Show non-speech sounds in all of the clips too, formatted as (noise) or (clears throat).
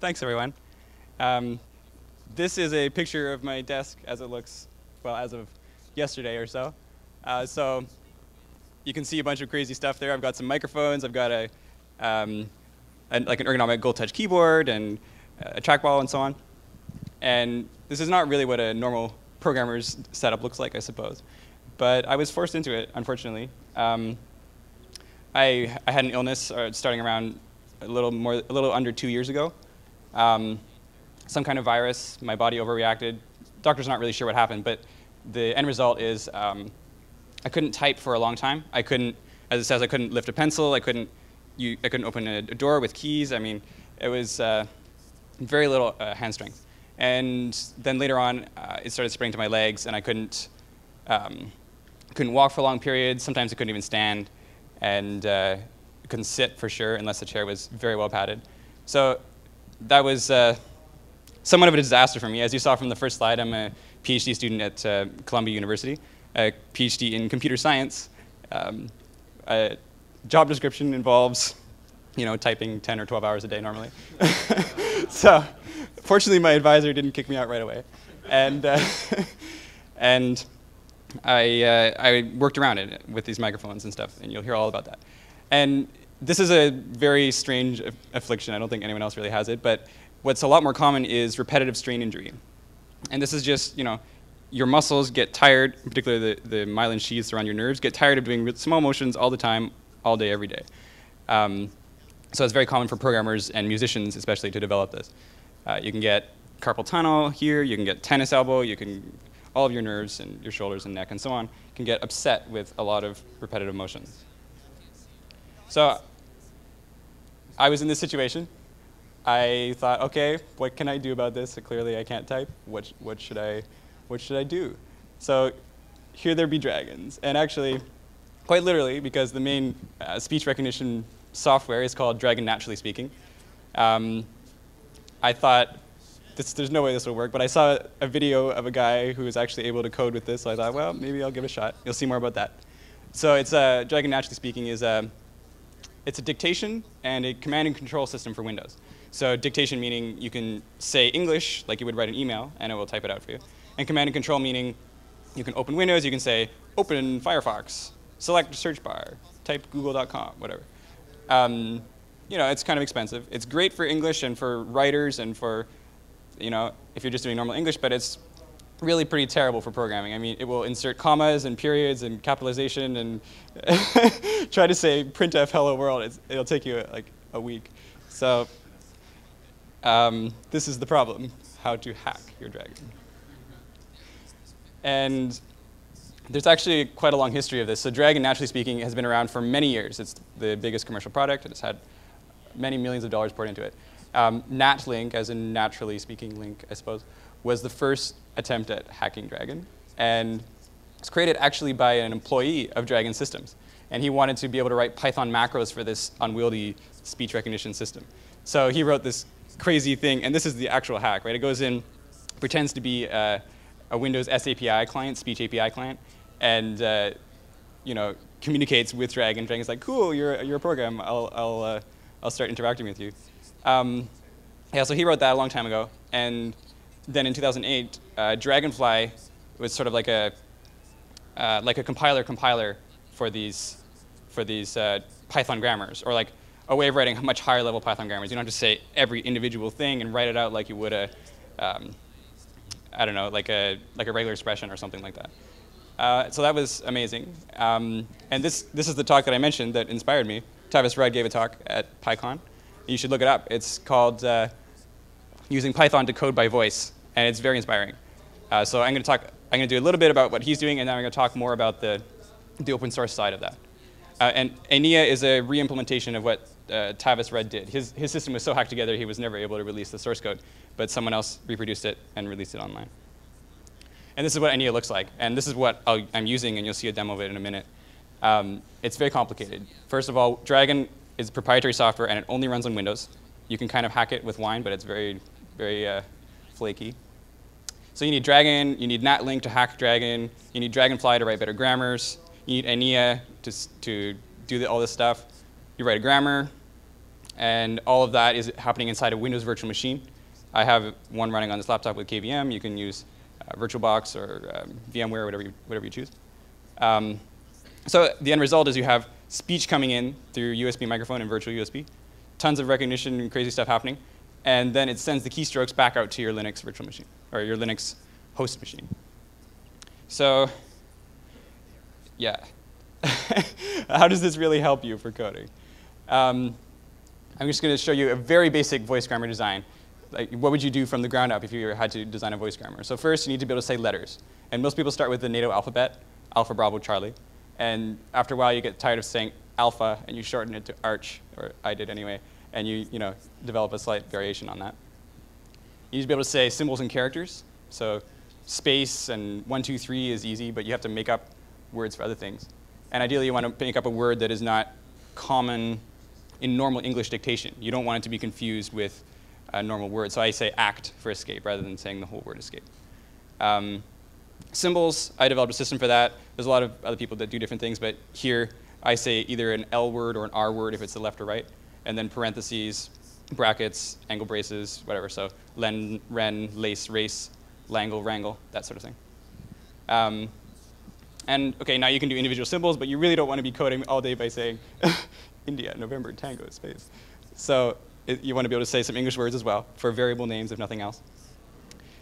thanks everyone. Um, this is a picture of my desk as it looks, well, as of yesterday or so. Uh, so you can see a bunch of crazy stuff there. I've got some microphones. I've got a, um, like an ergonomic gold touch keyboard and a trackball and so on. And this is not really what a normal programmer's setup looks like, I suppose. But I was forced into it, unfortunately. Um, I, I had an illness uh, starting around a little more, a little under two years ago. Um, some kind of virus. My body overreacted. Doctor's not really sure what happened, but the end result is um, I couldn't type for a long time. I couldn't, as it says, I couldn't lift a pencil. I couldn't, you, I couldn't open a, a, door with keys. I mean, it was uh, very little uh, hand strength. And then later on, uh, it started spreading to my legs, and I couldn't, um, couldn't walk for long periods. Sometimes I couldn't even stand, and uh, couldn't sit for sure unless the chair was very well padded. So that was uh, somewhat of a disaster for me. As you saw from the first slide, I'm a PhD student at uh, Columbia University, a PhD in computer science. Um, a job description involves, you know, typing 10 or 12 hours a day normally. (laughs) so, fortunately, my advisor didn't kick me out right away, and uh, (laughs) and I uh, I worked around it with these microphones and stuff, and you'll hear all about that. And this is a very strange affliction. I don't think anyone else really has it, but what's a lot more common is repetitive strain injury. And this is just, you know, your muscles get tired, particularly the, the myelin sheaths around your nerves, get tired of doing small motions all the time, all day, every day. Um, so it's very common for programmers and musicians especially to develop this. Uh, you can get carpal tunnel here, you can get tennis elbow, you can, all of your nerves and your shoulders and neck and so on can get upset with a lot of repetitive motions. So I was in this situation. I thought, okay, what can I do about this? So clearly I can't type. What, what, should I, what should I do? So here there be dragons. And actually, quite literally, because the main uh, speech recognition software is called Dragon Naturally Speaking, um, I thought, this, there's no way this will work, but I saw a video of a guy who was actually able to code with this, so I thought, well, maybe I'll give it a shot. You'll see more about that. So it's uh, Dragon Naturally Speaking is uh, it's a dictation and a command and control system for Windows. So dictation meaning you can say English like you would write an email and it will type it out for you. And command and control meaning you can open Windows, you can say open Firefox, select search bar, type google.com, whatever. Um, you know, it's kind of expensive. It's great for English and for writers and for, you know, if you're just doing normal English, but it's really pretty terrible for programming. I mean, it will insert commas and periods and capitalization and (laughs) try to say printf hello world. It's, it'll take you like a week. So um, this is the problem, how to hack your Dragon. And there's actually quite a long history of this. So Dragon, naturally speaking, has been around for many years. It's the biggest commercial product. It's had many millions of dollars poured into it. Um, NatLink, as in naturally speaking link, I suppose, was the first attempt at hacking Dragon. And it's created actually by an employee of Dragon Systems. And he wanted to be able to write Python macros for this unwieldy speech recognition system. So he wrote this crazy thing, and this is the actual hack, right? It goes in, pretends to be uh, a Windows SAPI client, speech API client, and uh, you know communicates with Dragon. Dragon's like, cool, you're, you're a program. I'll, I'll, uh, I'll start interacting with you. Um, yeah, so he wrote that a long time ago, and then in 2008, uh, Dragonfly was sort of like a uh, like a compiler compiler for these for these uh, Python grammars, or like a way of writing much higher level Python grammars. You don't have to say every individual thing and write it out like you would a um, I don't know, like a like a regular expression or something like that. Uh, so that was amazing. Um, and this this is the talk that I mentioned that inspired me. Tavis Rudd gave a talk at PyCon. You should look it up. It's called uh, using Python to code by voice, and it's very inspiring. Uh, so I'm going to talk. I'm going to do a little bit about what he's doing, and then I'm going to talk more about the the open source side of that. Uh, and Aenea is a re-implementation of what uh, Tavis Rudd did. His his system was so hacked together he was never able to release the source code, but someone else reproduced it and released it online. And this is what Aenea looks like, and this is what i am using, and you'll see a demo of it in a minute. Um, it's very complicated. First of all, Dragon is proprietary software, and it only runs on Windows. You can kind of hack it with Wine, but it's very very uh, flaky. So you need Dragon, you need NatLink to hack Dragon, you need Dragonfly to write better grammars, you need Aenea to, to do the, all this stuff. You write a grammar, and all of that is happening inside a Windows virtual machine. I have one running on this laptop with KVM. You can use uh, VirtualBox or um, VMware, whatever you, whatever you choose. Um, so the end result is you have speech coming in through USB microphone and virtual USB, tons of recognition and crazy stuff happening, and then it sends the keystrokes back out to your Linux virtual machine, or your Linux host machine. So yeah, (laughs) how does this really help you for coding? Um, I'm just going to show you a very basic voice grammar design. Like, what would you do from the ground up if you had to design a voice grammar? So first, you need to be able to say letters. And most people start with the NATO alphabet, Alpha, Bravo, Charlie. And after a while, you get tired of saying alpha, and you shorten it to arch, or I did anyway, and you, you know, develop a slight variation on that. You need to be able to say symbols and characters. So space and one, two, three is easy, but you have to make up words for other things. And ideally, you want to make up a word that is not common in normal English dictation. You don't want it to be confused with a normal word. So I say act for escape rather than saying the whole word escape. Um, symbols, I developed a system for that. There's a lot of other people that do different things, but here I say either an L word or an R word if it's the left or right, and then parentheses, brackets, angle braces, whatever. So len, ren, lace, race, langle, wrangle, that sort of thing. Um, and okay, now you can do individual symbols, but you really don't want to be coding all day by saying (laughs) India, November, Tango, space. So it, you want to be able to say some English words as well for variable names, if nothing else.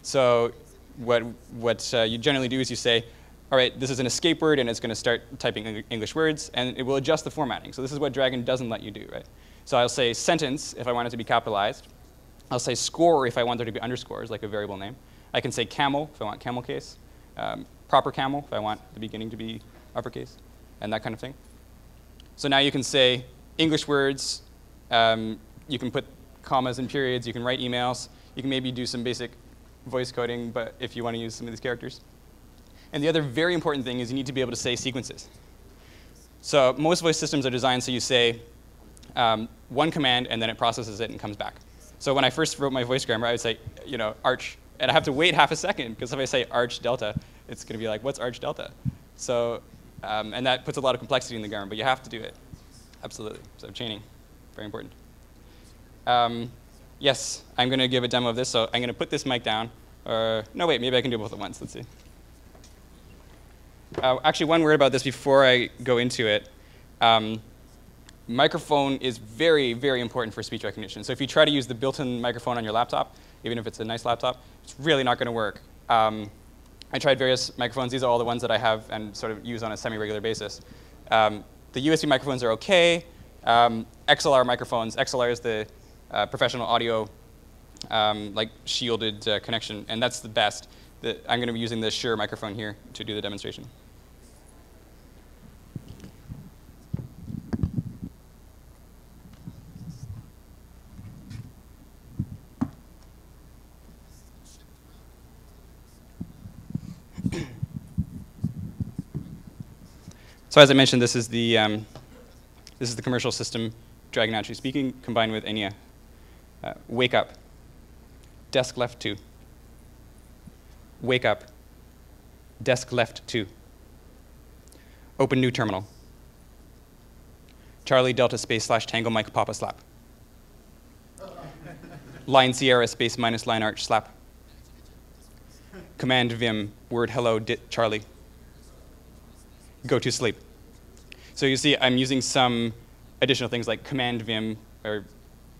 So what, what uh, you generally do is you say, all right, this is an escape word, and it's going to start typing English words, and it will adjust the formatting. So this is what Dragon doesn't let you do, right? So I'll say sentence if I want it to be capitalized. I'll say score if I want there to be underscores, like a variable name. I can say camel if I want camel case. Um, proper camel if I want the beginning to be uppercase, and that kind of thing. So now you can say English words, um, you can put commas and periods, you can write emails, you can maybe do some basic voice coding, but if you want to use some of these characters. And the other very important thing is you need to be able to say sequences. So most voice systems are designed so you say um, one command and then it processes it and comes back. So when I first wrote my voice grammar, I would say, you know, arch, and I have to wait half a second because if I say arch delta, it's going to be like, what's arch delta? So, um, and that puts a lot of complexity in the grammar, but you have to do it. Absolutely. So chaining, very important. Um, yes, I'm going to give a demo of this. So I'm going to put this mic down. Or no, wait, maybe I can do both at once. Let's see. Uh, actually, one word about this before I go into it. Um, microphone is very, very important for speech recognition. So if you try to use the built-in microphone on your laptop, even if it's a nice laptop, it's really not going to work. Um, I tried various microphones. These are all the ones that I have and sort of use on a semi-regular basis. Um, the USB microphones are OK. Um, XLR microphones, XLR is the uh, professional audio um, like shielded uh, connection, and that's the best. The, I'm going to be using the Shure microphone here to do the demonstration. So as I mentioned, this is the, um, this is the commercial system, Dragon Naturally Speaking, combined with Aenea. Uh, wake up. Desk left two. Wake up. Desk left two. Open new terminal. Charlie Delta space slash Tango Mike Papa slap. (laughs) line Sierra space minus line arch slap. Command Vim word hello dit Charlie. Go to sleep. So you see, I'm using some additional things like command vim or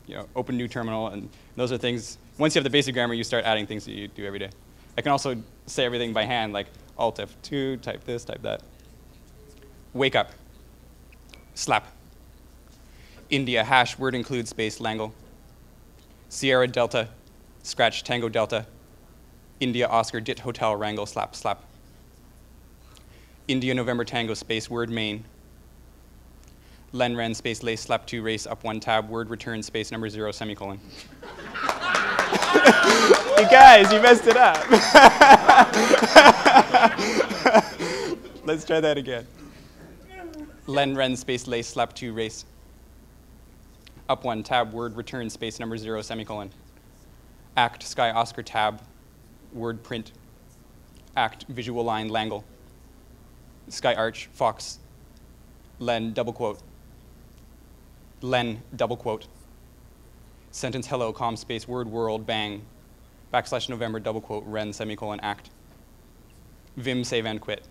you know, open new terminal, and those are things, once you have the basic grammar, you start adding things that you do every day. I can also say everything by hand, like Alt F2, type this, type that. Wake up. Slap. India hash word include space langle. Sierra Delta, scratch Tango Delta. India Oscar dit hotel wrangle slap slap. India November Tango space word main len ren space lace slap two race up one tab word return space number zero semicolon. (laughs) you guys, you messed it up. (laughs) Let's try that again. Len ren space lace slap two race. Up one tab word return space number zero semicolon. Act sky Oscar tab word print. Act visual line langle. Sky arch fox len double quote len double quote, sentence hello, com space, word world, bang, backslash November, double quote, ren, semicolon, act, vim, save and quit.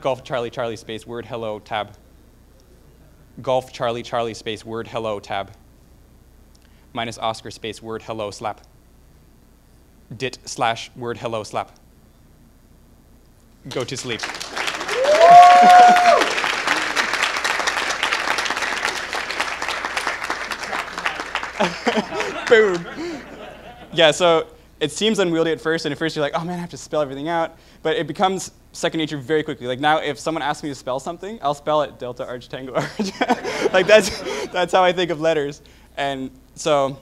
Golf Charlie Charlie space, word hello, tab. Golf Charlie Charlie space, word hello, tab. Minus Oscar space, word hello, slap. Dit slash word hello, slap. Go to sleep. (laughs) Boom. Yeah, so it seems unwieldy at first, and at first you're like, oh man, I have to spell everything out. But it becomes second nature very quickly. Like now, if someone asks me to spell something, I'll spell it delta arch tango arch. (laughs) like that's, that's how I think of letters. And so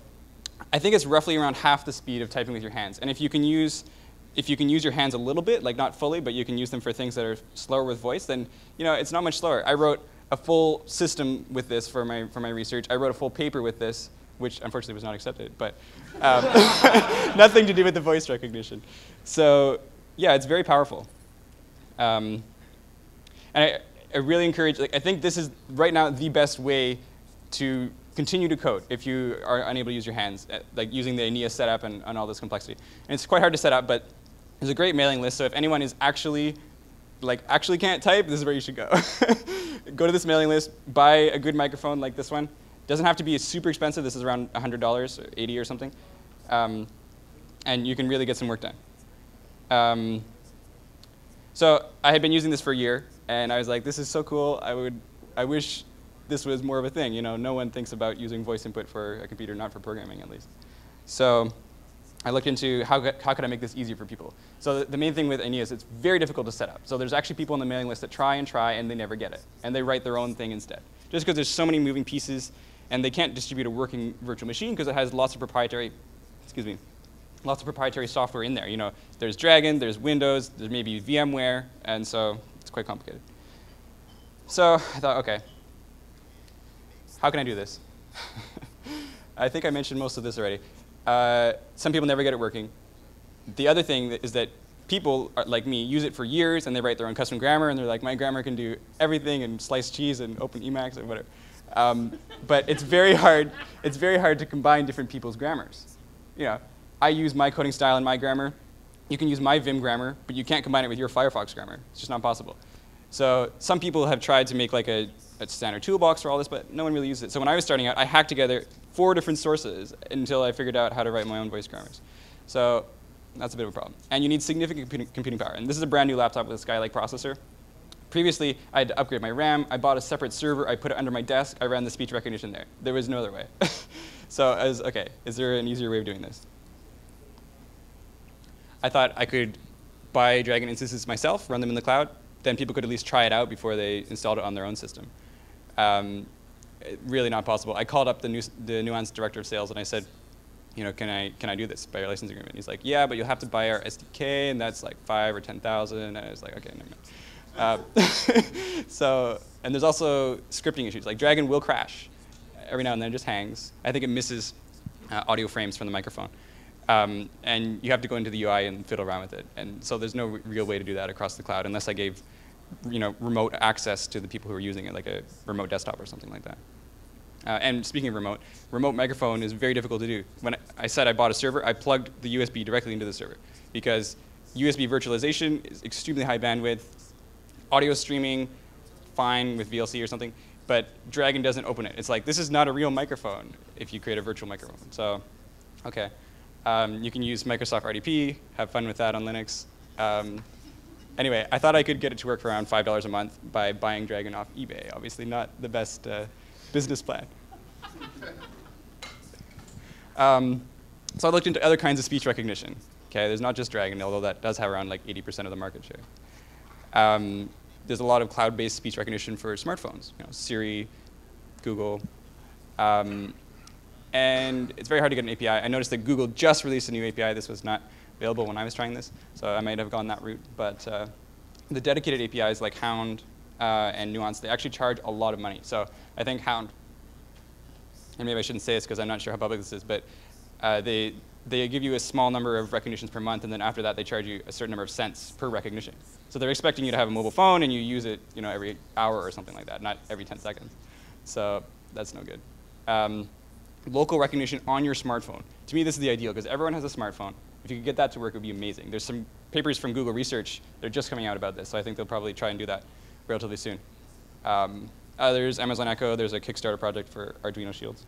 I think it's roughly around half the speed of typing with your hands. And if you can use if you can use your hands a little bit, like not fully, but you can use them for things that are slower with voice, then you know it's not much slower. I wrote a full system with this for my for my research. I wrote a full paper with this, which unfortunately was not accepted, but um, (laughs) nothing to do with the voice recognition. So yeah, it's very powerful. Um, and I, I really encourage. Like, I think this is right now the best way to continue to code if you are unable to use your hands, uh, like using the Aeneas setup and, and all this complexity. And it's quite hard to set up, but there's a great mailing list, so if anyone is actually, like, actually can't type, this is where you should go. (laughs) go to this mailing list, buy a good microphone like this one. Doesn't have to be super expensive. This is around $100 or 80 or something. Um, and you can really get some work done. Um, so I had been using this for a year, and I was like, this is so cool. I would, I wish this was more of a thing. You know, no one thinks about using voice input for a computer, not for programming at least. So I looked into how, how could I make this easier for people. So the, the main thing with Aeneas, is it's very difficult to set up. So there's actually people on the mailing list that try and try and they never get it. And they write their own thing instead. Just because there's so many moving pieces and they can't distribute a working virtual machine because it has lots of proprietary, excuse me, lots of proprietary software in there. You know, there's Dragon, there's Windows, there's maybe VMware, and so it's quite complicated. So I thought, okay, how can I do this? (laughs) I think I mentioned most of this already. Uh, some people never get it working. The other thing is that people are, like me use it for years and they write their own custom grammar and they're like, my grammar can do everything and slice cheese and open Emacs and whatever. Um, but it's very hard. It's very hard to combine different people's grammars. You know, I use my coding style and my grammar. You can use my Vim grammar, but you can't combine it with your Firefox grammar. It's just not possible. So some people have tried to make like a, a standard toolbox for all this, but no one really uses it. So when I was starting out, I hacked together four different sources until I figured out how to write my own voice grammars. So that's a bit of a problem. And you need significant computing power. And this is a brand new laptop with a Skylake processor. Previously, I had to upgrade my RAM. I bought a separate server. I put it under my desk. I ran the speech recognition there. There was no other way. (laughs) so I was, OK, is there an easier way of doing this? I thought I could buy Dragon instances myself, run them in the cloud. Then people could at least try it out before they installed it on their own system. Um, really not possible. I called up the, the Nuance director of sales and I said, you know, can I can I do this by your license agreement? He's like, yeah, but you'll have to buy our SDK, and that's like five or ten thousand. And I was like, okay, never mind. Uh, (laughs) so, and there's also scripting issues. Like Dragon will crash every now and then; it just hangs. I think it misses uh, audio frames from the microphone, um, and you have to go into the UI and fiddle around with it. And so, there's no real way to do that across the cloud unless I gave, you know, remote access to the people who are using it, like a remote desktop or something like that. Uh, and speaking of remote, remote microphone is very difficult to do. When I said I bought a server, I plugged the USB directly into the server because USB virtualization is extremely high bandwidth. Audio streaming, fine with VLC or something, but Dragon doesn't open it. It's like, this is not a real microphone if you create a virtual microphone. So, okay. Um, you can use Microsoft RDP, have fun with that on Linux. Um, anyway, I thought I could get it to work for around $5 a month by buying Dragon off eBay. Obviously not the best uh, business plan. (laughs) Um, so I looked into other kinds of speech recognition. Okay, there's not just Dragon, although that does have around like 80% of the market share. Um, there's a lot of cloud-based speech recognition for smartphones, you know, Siri, Google. Um, and it's very hard to get an API. I noticed that Google just released a new API. This was not available when I was trying this, so I might have gone that route. But uh, the dedicated APIs like Hound uh, and Nuance, they actually charge a lot of money. So I think Hound, and maybe I shouldn't say this because I'm not sure how public this is, but uh, they, they give you a small number of recognitions per month, and then after that they charge you a certain number of cents per recognition. So they're expecting you to have a mobile phone and you use it you know, every hour or something like that, not every 10 seconds. So that's no good. Um, local recognition on your smartphone. To me, this is the ideal because everyone has a smartphone. If you could get that to work, it would be amazing. There's some papers from Google Research that are just coming out about this, so I think they'll probably try and do that relatively soon. Um, uh, there's Amazon Echo. There's a Kickstarter project for Arduino Shields.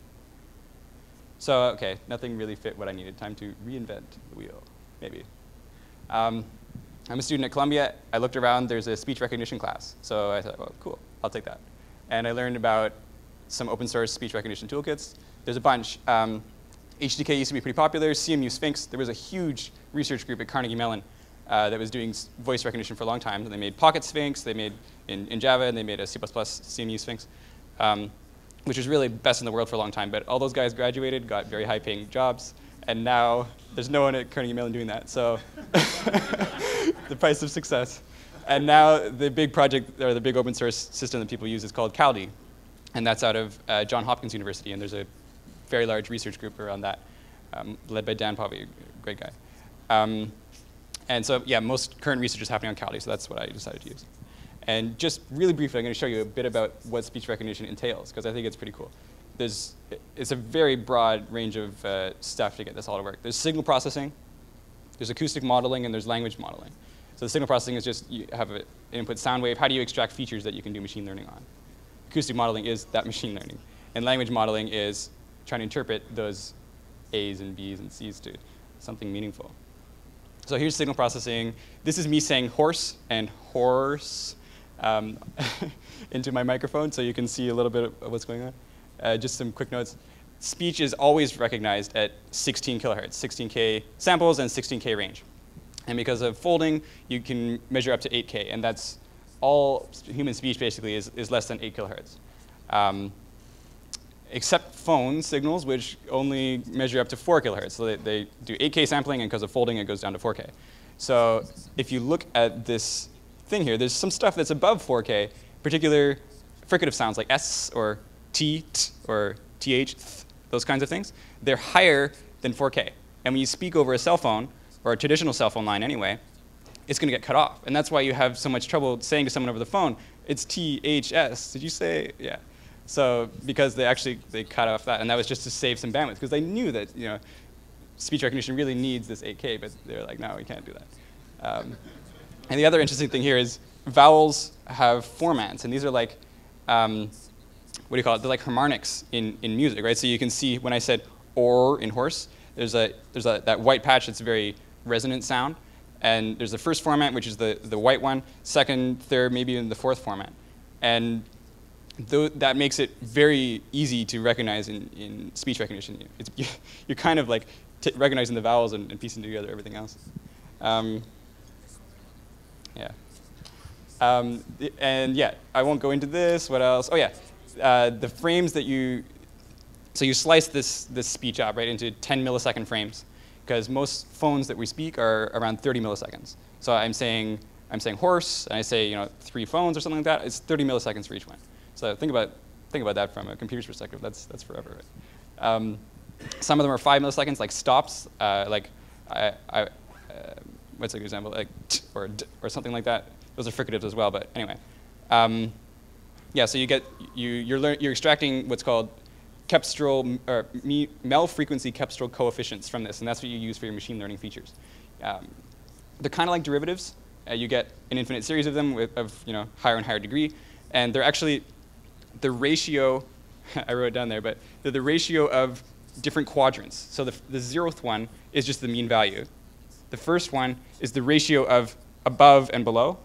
So, okay, nothing really fit what I needed. Time to reinvent the wheel, maybe. Um, I'm a student at Columbia. I looked around. There's a speech recognition class. So I thought, well, cool, I'll take that. And I learned about some open source speech recognition toolkits. There's a bunch. Um, HTK used to be pretty popular. CMU Sphinx. There was a huge research group at Carnegie Mellon uh, that was doing voice recognition for a long time. They made Pocket Sphinx. They made in, in Java, and they made a C++ CMU Sphinx, um, which was really best in the world for a long time. But all those guys graduated, got very high-paying jobs, and now there's no one at Carnegie Mellon doing that. So (laughs) the price of success. And now the big project, or the big open source system that people use is called Kaldi. And that's out of uh, Johns Hopkins University. And there's a very large research group around that, um, led by Dan Povey, a great guy. Um, and so, yeah, most current research is happening on Kaldi, so that's what I decided to use. And just really briefly, I'm going to show you a bit about what speech recognition entails, because I think it's pretty cool. There's, it's a very broad range of uh, stuff to get this all to work. There's signal processing, there's acoustic modeling, and there's language modeling. So the signal processing is just you have an input sound wave. How do you extract features that you can do machine learning on? Acoustic modeling is that machine learning. And language modeling is trying to interpret those A's and B's and C's to something meaningful. So here's signal processing. This is me saying horse and horse um, (laughs) into my microphone so you can see a little bit of what's going on. Uh, just some quick notes. Speech is always recognized at 16 kilohertz, 16K samples and 16K range. And because of folding, you can measure up to 8K, and that's all human speech basically is, is less than 8 kilohertz. Um, except phone signals, which only measure up to 4 kilohertz. So they, they do 8K sampling, and because of folding, it goes down to 4K. So if you look at this thing here, there's some stuff that's above 4K, particular fricative sounds like S or T, t or TH, th, those kinds of things. They're higher than 4K. And when you speak over a cell phone, or a traditional cell phone line anyway, it's going to get cut off. And that's why you have so much trouble saying to someone over the phone, it's THS. Did you say? Yeah. So because they actually they cut off that, and that was just to save some bandwidth because they knew that you know speech recognition really needs this 8K, but they were like, no, we can't do that. Um, and the other interesting thing here is vowels have formants, and these are like um, what do you call it? They're like harmonics in, in music, right? So you can see when I said or in horse, there's a there's a that white patch that's a very resonant sound, and there's the first formant, which is the the white one, second, third, maybe even the fourth formant, and th that makes it very easy to recognize in, in speech recognition. It's, (laughs) you're kind of like recognizing the vowels and, and, piecing together everything else. Um, yeah. Um, and yeah, I won't go into this. What else? Oh yeah, uh, the frames that you, so you slice this, this speech up right into 10 millisecond frames because most phones that we speak are around 30 milliseconds. So I'm saying, I'm saying horse, and I say you know three phones or something like that. It's 30 milliseconds for each one. So think about, think about that from a computer's perspective. That's, that's forever. Right? Um, some of them are five milliseconds, like stops, uh, like I, I, uh, what's a good example, like t or d or something like that. Those are fricatives as well, but anyway. Um, yeah, so you get, you, you're, you're extracting what's called cepstral, or Mel frequency cepstral coefficients from this, and that's what you use for your machine learning features. Um, they're kind of like derivatives. Uh, you get an infinite series of them with, of you know, higher and higher degree, and they're actually the ratio, (laughs) I wrote it down there, but they're the ratio of different quadrants. So the, the zeroth one is just the mean value. The first one is the ratio of above and below.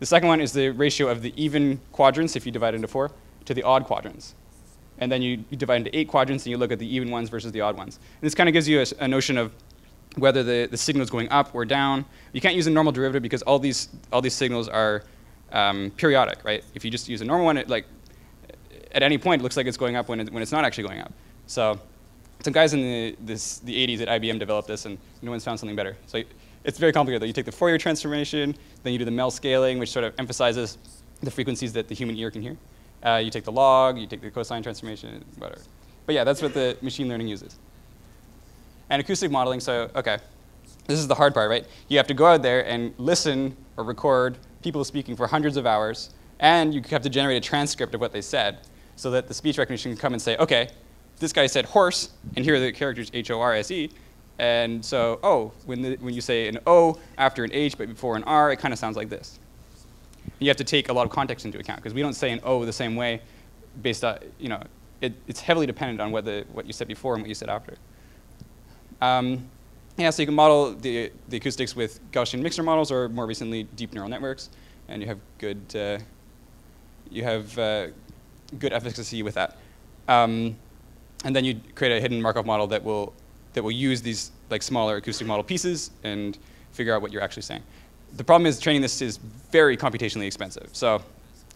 The second one is the ratio of the even quadrants, if you divide into four, to the odd quadrants. And then you, you divide into eight quadrants and you look at the even ones versus the odd ones. And this kind of gives you a, a notion of whether the, the signal is going up or down. You can't use a normal derivative because all these, all these signals are um, periodic, right? If you just use a normal one, it, like at any point, it looks like it's going up when, it, when it's not actually going up. So some guys in the, this, the 80s at IBM developed this, and no one's found something better. So it's very complicated. You take the Fourier transformation, then you do the MEL scaling, which sort of emphasizes the frequencies that the human ear can hear. Uh, you take the log, you take the cosine transformation, whatever. But yeah, that's what the machine learning uses. And acoustic modeling, so okay, this is the hard part, right? You have to go out there and listen or record people speaking for hundreds of hours, and you have to generate a transcript of what they said so that the speech recognition can come and say, okay, this guy said horse, and here are the characters H-O-R-S-E. And so, oh, when, the, when you say an O after an H but before an R, it kind of sounds like this. You have to take a lot of context into account because we don't say an O the same way based on, you know, it, it's heavily dependent on what, the, what you said before and what you said after. Um, yeah, so you can model the, the acoustics with Gaussian mixture models or more recently deep neural networks, and you have good, uh, you have uh, good efficacy with that. Um, and then you create a hidden Markov model that will that will use these like smaller acoustic model pieces and figure out what you're actually saying. The problem is training this is very computationally expensive. So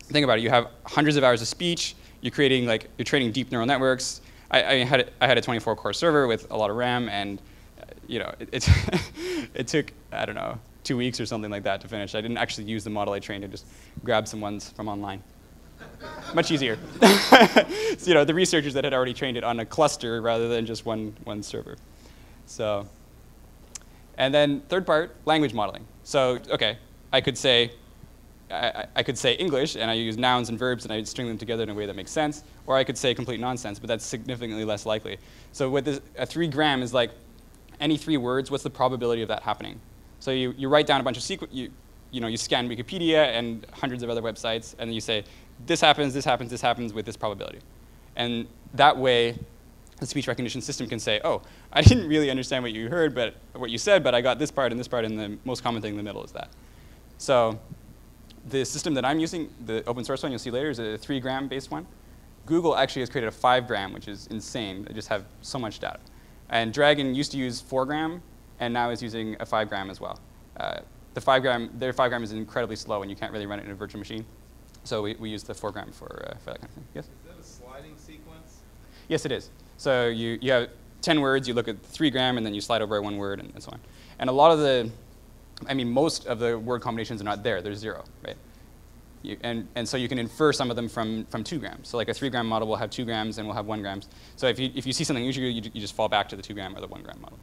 think about it. You have hundreds of hours of speech. You're creating like you're training deep neural networks. I, I had a, I had a 24 core server with a lot of RAM, and uh, you know it, it, (laughs) it took I don't know two weeks or something like that to finish. I didn't actually use the model I trained. I just grabbed some ones from online. Much easier. so, (laughs) you know, the researchers that had already trained it on a cluster rather than just one, one server. So, and then third part, language modeling. So, okay, I could say, I, I, could say English, and I use nouns and verbs, and I string them together in a way that makes sense. Or I could say complete nonsense, but that's significantly less likely. So with this, a three gram is like any three words, what's the probability of that happening? So you, you write down a bunch of sequence, you, you know, you scan Wikipedia and hundreds of other websites, and you say, this happens, this happens, this happens with this probability. And that way, the speech recognition system can say, oh, I (laughs) didn't really understand what you heard, but what you said, but I got this part and this part, and the most common thing in the middle is that. So the system that I'm using, the open source one you'll see later, is a three gram based one. Google actually has created a five gram, which is insane. They just have so much data. And Dragon used to use four gram, and now is using a five gram as well. Uh, the five gram, their five gram is incredibly slow, and you can't really run it in a virtual machine. So we, we use the four gram for, uh, for that kind of thing. Yes? Is that a sliding sequence? Yes, it is. So you, you have 10 words, you look at three gram, and then you slide over one word, and, and so on. And a lot of the, I mean, most of the word combinations are not there. They're zero, right? You, and, and so you can infer some of them from, from two grams. So like a three gram model will have two grams and will have one grams. So if you, if you see something unusual, you, you just fall back to the two gram or the one gram model.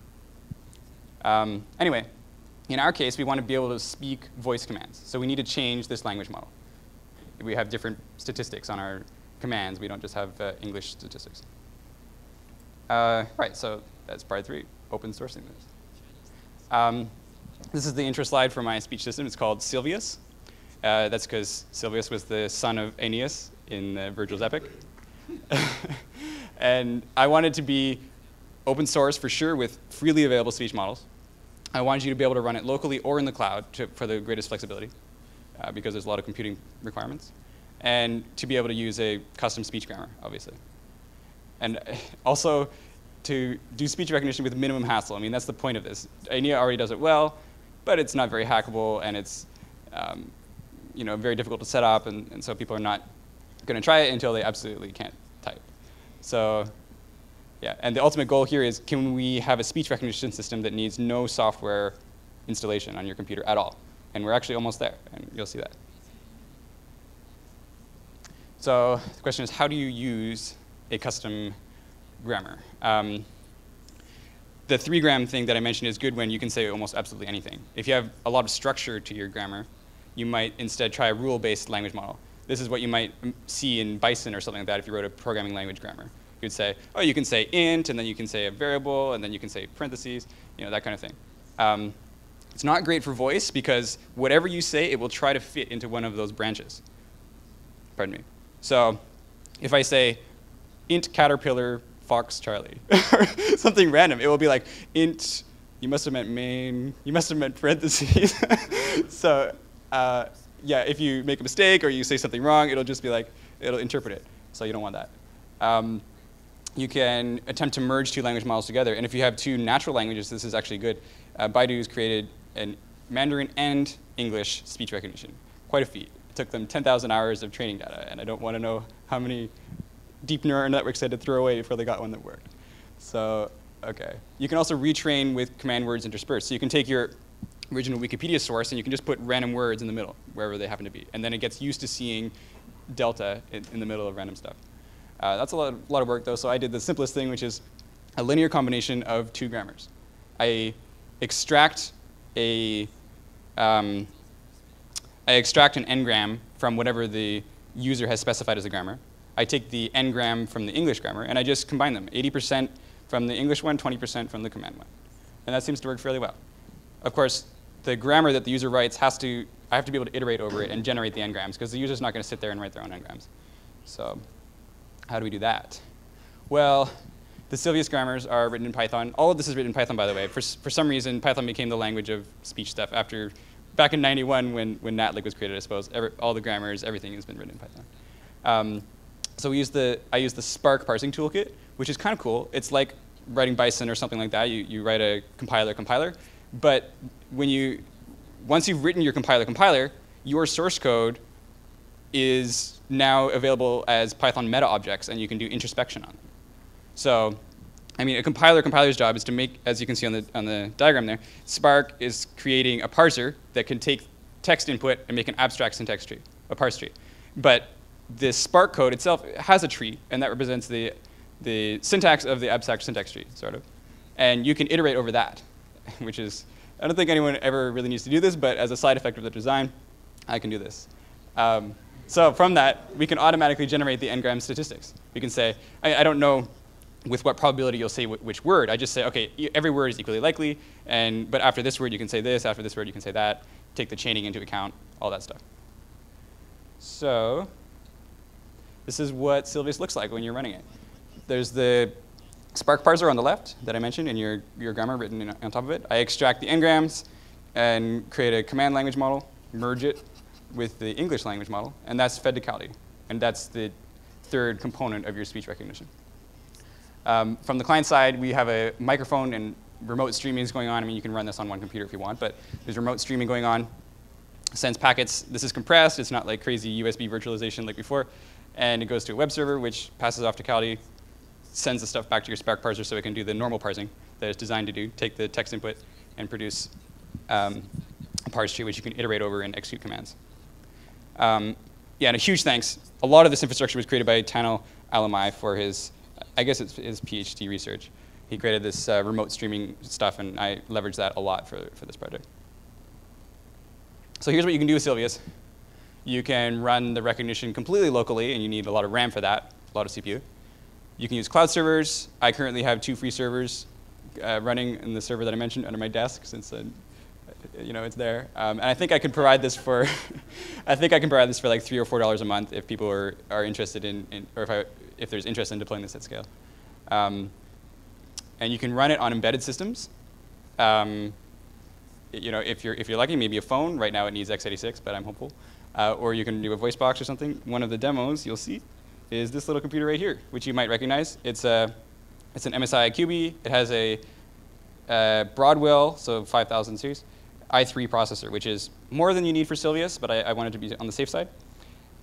Um, anyway, in our case, we want to be able to speak voice commands. So we need to change this language model we have different statistics on our commands. We don't just have uh, English statistics. Uh, right, so that's part three, open sourcing this. Um, this is the intro slide for my speech system. It's called Silvius. Uh, that's because Silvius was the son of Aeneas in uh, Virgil's epic. (laughs) and I wanted to be open source for sure with freely available speech models. I wanted you to be able to run it locally or in the cloud to, for the greatest flexibility uh, because there's a lot of computing requirements, and to be able to use a custom speech grammar, obviously. And (laughs) also to do speech recognition with minimum hassle. I mean, that's the point of this. Aenea already does it well, but it's not very hackable, and it's um, you know, very difficult to set up, and, and so people are not going to try it until they absolutely can't type. So yeah, and the ultimate goal here is can we have a speech recognition system that needs no software installation on your computer at all? And we're actually almost there, and you'll see that. So the question is, how do you use a custom grammar? Um, the three gram thing that I mentioned is good when you can say almost absolutely anything. If you have a lot of structure to your grammar, you might instead try a rule-based language model. This is what you might see in Bison or something like that if you wrote a programming language grammar. You'd say, oh, you can say int, and then you can say a variable, and then you can say parentheses, you know, that kind of thing. Um, it's not great for voice because whatever you say, it will try to fit into one of those branches. Pardon me. So if I say int caterpillar fox charlie, (laughs) something random, it will be like int, you must have meant main, you must have meant parentheses. (laughs) so uh, yeah, if you make a mistake or you say something wrong, it'll just be like, it'll interpret it. So you don't want that. Um, you can attempt to merge two language models together. And if you have two natural languages, this is actually good. Uh, Baidu has created and Mandarin and English speech recognition. Quite a feat. It took them 10,000 hours of training data, and I don't want to know how many deep neural networks they had to throw away before they got one that worked. So, okay. You can also retrain with command words interspersed. So you can take your original Wikipedia source and you can just put random words in the middle, wherever they happen to be. And then it gets used to seeing delta in, in the middle of random stuff. Uh, that's a lot, lot of work, though, so I did the simplest thing, which is a linear combination of two grammars. I extract a, um, I extract an n-gram from whatever the user has specified as a grammar. I take the n-gram from the English grammar, and I just combine them, 80% from the English one, 20% from the command one. And that seems to work fairly well. Of course, the grammar that the user writes has to, I have to be able to iterate over it and generate the n-grams, because the user's not going to sit there and write their own n-grams. So how do we do that? Well, the Silvius grammars are written in Python. All of this is written in Python, by the way. For, for some reason, Python became the language of speech stuff after, back in 91 when, when NatLink was created, I suppose. Every, all the grammars, everything has been written in Python. Um, so we use the, I use the Spark parsing toolkit, which is kind of cool. It's like writing Bison or something like that. You, you write a compiler compiler. But when you, once you've written your compiler compiler, your source code is now available as Python meta objects, and you can do introspection on them. So, I mean, a compiler compiler's job is to make, as you can see on the, on the diagram there, Spark is creating a parser that can take text input and make an abstract syntax tree, a parse tree. But the Spark code itself has a tree, and that represents the, the syntax of the abstract syntax tree, sort of. And you can iterate over that, (laughs) which is, I don't think anyone ever really needs to do this, but as a side effect of the design, I can do this. Um, so from that, we can automatically generate the n-gram statistics. We can say, I, I don't know with what probability you'll say which word. I just say, okay, every word is equally likely, and, but after this word you can say this, after this word you can say that, take the chaining into account, all that stuff. So this is what Silvius looks like when you're running it. There's the Spark parser on the left that I mentioned and your, your grammar written in, on top of it. I extract the n-grams and create a command language model, merge it with the English language model, and that's fed to Kaldi. And that's the third component of your speech recognition. Um, from the client side, we have a microphone and remote streaming is going on. I mean, you can run this on one computer if you want, but there's remote streaming going on. Sends packets. This is compressed. It's not like crazy USB virtualization like before. And it goes to a web server, which passes off to Kaldi, sends the stuff back to your Spark parser so it can do the normal parsing that it's designed to do, take the text input and produce um, a parse tree, which you can iterate over and execute commands. Um, yeah, and a huge thanks. A lot of this infrastructure was created by Tanel Alumäe for his I guess it's his PhD research. He created this uh, remote streaming stuff, and I leveraged that a lot for, for this project. So here's what you can do with Silvius. You can run the recognition completely locally, and you need a lot of RAM for that, a lot of CPU. You can use cloud servers. I currently have two free servers uh, running in the server that I mentioned under my desk, since uh, you know it's there. Um, and I think I can provide this for, (laughs) I think I can provide this for like three or four dollars a month if people are, are interested in, in or if I if there's interest in deploying this at scale. Um, and you can run it on embedded systems. Um, you know, if you're, if you're lucky, maybe a phone. Right now it needs x86, but I'm hopeful. Uh, or you can do a voice box or something. One of the demos you'll see is this little computer right here, which you might recognize. It's, a, it's an MSI Cubi. It has a, a Broadwell, so 5000 series, i3 processor, which is more than you need for Silvius, but I, I wanted to be on the safe side.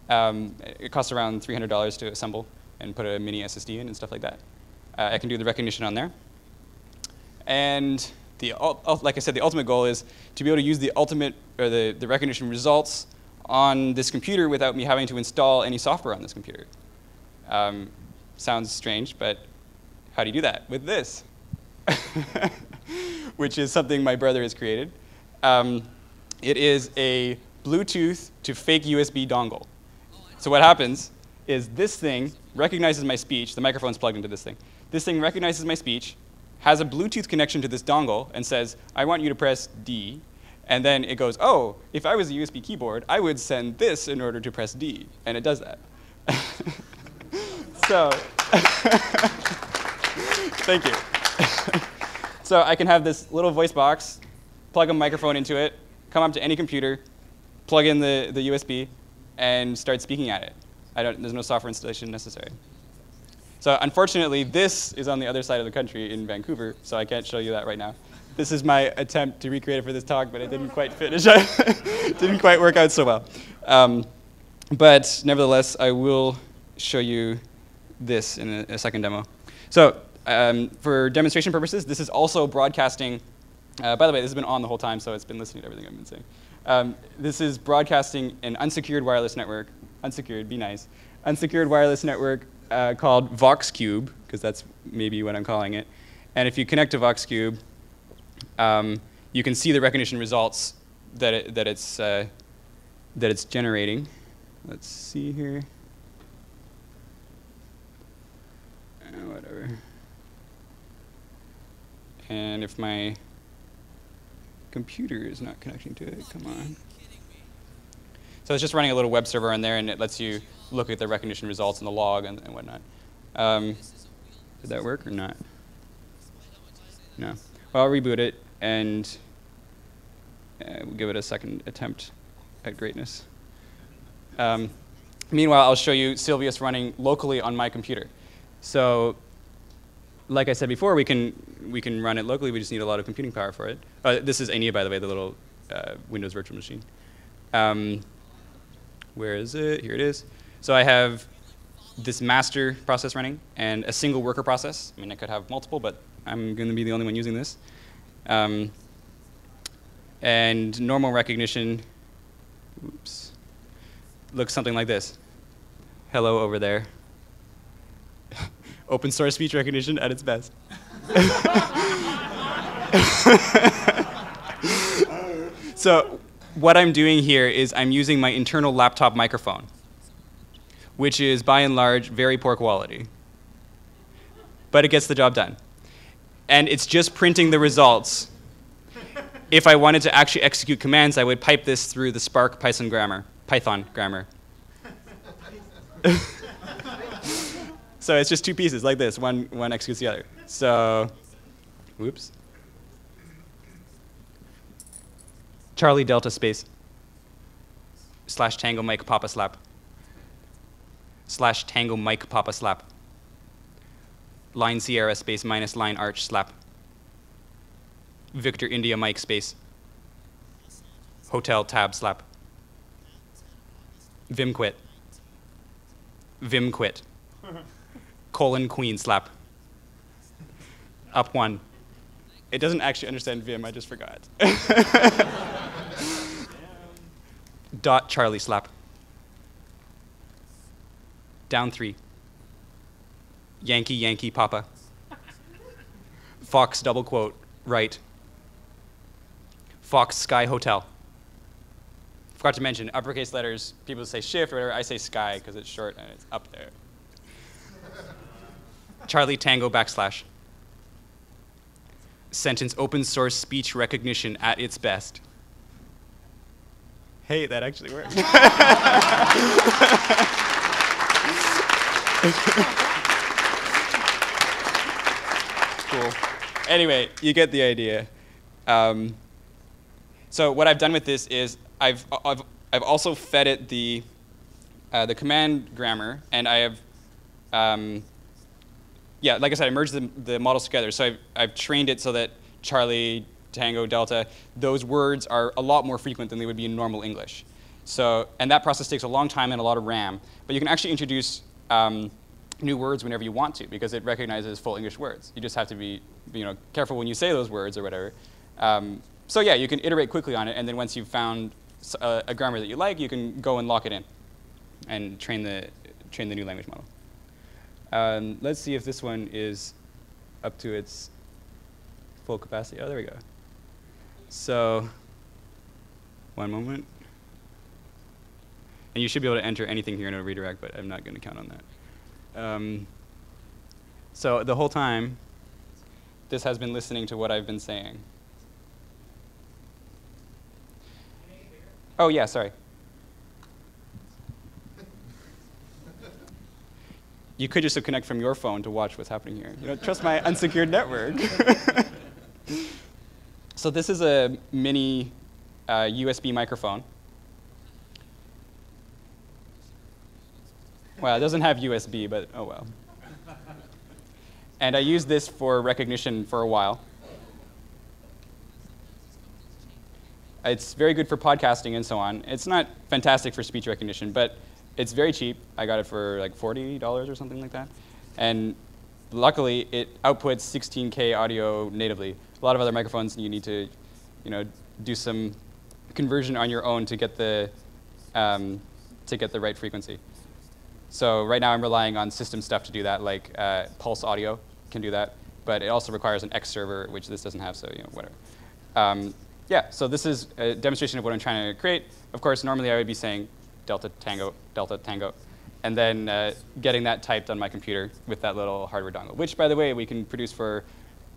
Um, it costs around $300 to assemble and put a mini SSD in and stuff like that. Uh, I can do the recognition on there. And the, like I said, the ultimate goal is to be able to use the ultimate or the, the recognition results on this computer without me having to install any software on this computer. Um, sounds strange, but how do you do that? With this, (laughs) which is something my brother has created. Um, it is a Bluetooth to fake USB dongle. So what happens is this thing recognizes my speech. The microphone's plugged into this thing. This thing recognizes my speech, has a Bluetooth connection to this dongle, and says, I want you to press D. And then it goes, oh, if I was a USB keyboard, I would send this in order to press D. And it does that. (laughs) so, (laughs) thank you. (laughs) so I can have this little voice box, plug a microphone into it, come up to any computer, plug in the, the USB, and start speaking at it. There's no software installation necessary. So unfortunately, this is on the other side of the country in Vancouver, so I can't show you that right now. This is my attempt to recreate it for this talk, but it didn't quite finish. (laughs) it didn't quite work out so well. Um, but nevertheless, I will show you this in a, a second demo. So um, for demonstration purposes, this is also broadcasting. Uh, by the way, this has been on the whole time, so it's been listening to everything I've been saying. Um, this is broadcasting an unsecured wireless network. Unsecured, be nice. Unsecured wireless network uh, called VoxCube, because that's maybe what I'm calling it. And if you connect to VoxCube, um, you can see the recognition results that, it, that, it's, uh, that it's generating. Let's see here. whatever. And if my computer is not connecting to it, come on. So it's just running a little web server on there, and it lets you look at the recognition results and the log and, and whatnot. Um, did that work or not? No. Well, I'll reboot it, and uh, we'll give it a second attempt at greatness. Um, meanwhile, I'll show you Silvius running locally on my computer. So, like I said before, we can we can run it locally. We just need a lot of computing power for it. Uh, this is Aenea, by the way, the little uh, Windows virtual machine. Um, where is it? Here it is. So I have this master process running and a single worker process. I mean, I could have multiple, but I'm going to be the only one using this. Um, and normal recognition, oops, looks something like this. Hello over there. (laughs) Open source speech recognition at its best. (laughs) (laughs) so what I'm doing here is I'm using my internal laptop microphone, which is by and large very poor quality. But it gets the job done. And it's just printing the results. If I wanted to actually execute commands, I would pipe this through the Spark Python grammar. Python grammar. (laughs) so it's just two pieces like this. One, one executes the other. So, whoops. Charlie Delta space slash Tango Mike Papa Slap. Slash Tango Mike Papa Slap. Line Sierra space minus line arch slap. Victor India Mike space. Hotel tab slap. Vim quit. Vim quit. (laughs) Colon queen slap. Up one. It doesn't actually understand Vim I just forgot (laughs) dot Charlie slap. Down three. Yankee, Yankee, Papa. Fox double quote, right. Fox Sky Hotel. Forgot to mention, uppercase letters, people say shift or whatever, I say sky because it's short and it's up there. Charlie Tango backslash. Sentence open source speech recognition at its best. Hey, that actually worked. (laughs) cool. Anyway, you get the idea. Um, so what I've done with this is I've, I've, I've also fed it the, uh, the command grammar, and I have, um, yeah, like I said, I merged the, the models together. So I've, I've trained it so that Charlie, Tango, Delta, those words are a lot more frequent than they would be in normal English. So, and that process takes a long time and a lot of RAM. But you can actually introduce um, new words whenever you want to because it recognizes full English words. You just have to be, you know, careful when you say those words or whatever. Um, so yeah, you can iterate quickly on it, and then once you've found a, a, grammar that you like, you can go and lock it in and train the, train the new language model. Um, let's see if this one is up to its full capacity. Oh, there we go. So, one moment. And you should be able to enter anything here in a redirect, but I'm not going to count on that. Um, so the whole time, this has been listening to what I've been saying. Oh, yeah, sorry. You could just connect from your phone to watch what's happening here. You know, trust my unsecured network. (laughs) so this is a mini uh, USB microphone. Well, it doesn't have USB, but oh well. And I used this for recognition for a while. It's very good for podcasting and so on. It's not fantastic for speech recognition, but it's very cheap. I got it for like $40 or something like that. And luckily, it outputs 16K audio natively. A lot of other microphones, and you need to you know, do some conversion on your own to get the, um, to get the right frequency. So right now I'm relying on system stuff to do that, like uh, Pulse Audio can do that, but it also requires an X server, which this doesn't have, so you know, whatever. Um, yeah, so this is a demonstration of what I'm trying to create. Of course, normally I would be saying Delta Tango, Delta Tango. and then uh, getting that typed on my computer with that little hardware dongle, which, by the way, we can produce for